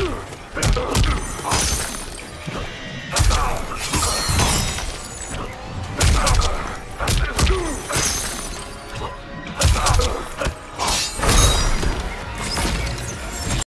Ugh!